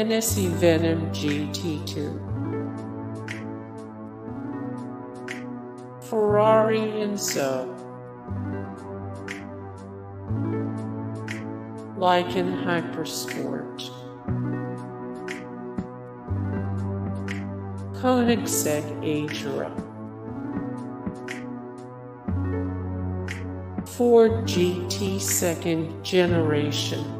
Hennessey Venom GT2. Ferrari Enzo. Lykan Hypersport. Koenigsegg Agera. Ford GT second generation.